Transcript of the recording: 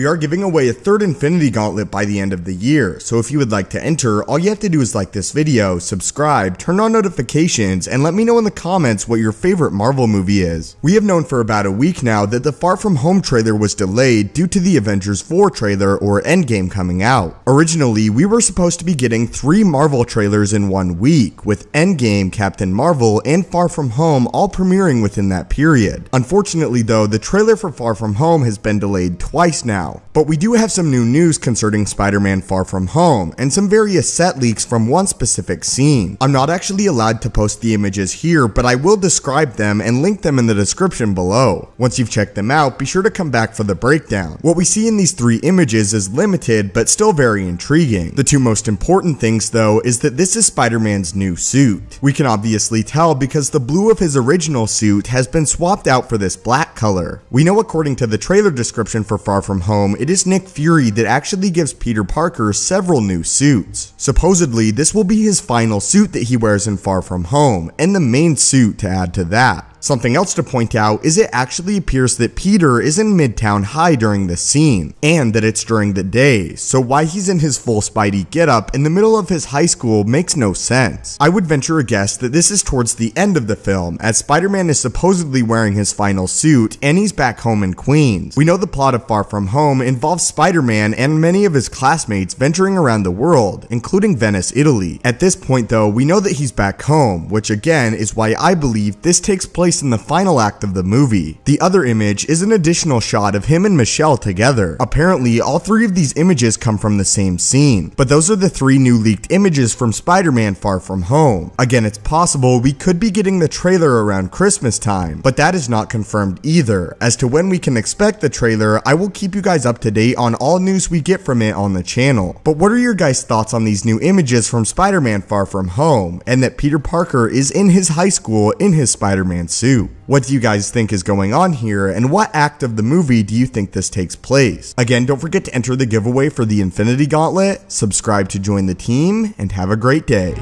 We are giving away a third Infinity Gauntlet by the end of the year, so if you would like to enter, all you have to do is like this video, subscribe, turn on notifications, and let me know in the comments what your favorite Marvel movie is. We have known for about a week now that the Far From Home trailer was delayed due to the Avengers 4 trailer or Endgame coming out. Originally, we were supposed to be getting three Marvel trailers in one week, with Endgame, Captain Marvel, and Far From Home all premiering within that period. Unfortunately though, the trailer for Far From Home has been delayed twice now. But we do have some new news concerning Spider-Man Far From Home, and some various set leaks from one specific scene. I'm not actually allowed to post the images here, but I will describe them and link them in the description below. Once you've checked them out, be sure to come back for the breakdown. What we see in these three images is limited, but still very intriguing. The two most important things though is that this is Spider-Man's new suit. We can obviously tell because the blue of his original suit has been swapped out for this black color. We know according to the trailer description for Far From Home, it is Nick Fury that actually gives Peter Parker several new suits. Supposedly, this will be his final suit that he wears in Far From Home, and the main suit to add to that. Something else to point out is it actually appears that Peter is in Midtown High during this scene, and that it's during the day, so why he's in his full Spidey getup in the middle of his high school makes no sense. I would venture a guess that this is towards the end of the film, as Spider-Man is supposedly wearing his final suit, and he's back home in Queens. We know the plot of Far From Home involves Spider-Man and many of his classmates venturing around the world, including Venice, Italy. At this point though, we know that he's back home, which again is why I believe this takes place place in the final act of the movie. The other image is an additional shot of him and Michelle together. Apparently, all three of these images come from the same scene, but those are the three new leaked images from Spider-Man Far From Home. Again, it's possible we could be getting the trailer around Christmas time, but that is not confirmed either. As to when we can expect the trailer, I will keep you guys up to date on all news we get from it on the channel. But what are your guys' thoughts on these new images from Spider-Man Far From Home, and that Peter Parker is in his high school in his Spider-Man suit. What do you guys think is going on here, and what act of the movie do you think this takes place? Again, don't forget to enter the giveaway for the Infinity Gauntlet, subscribe to join the team, and have a great day.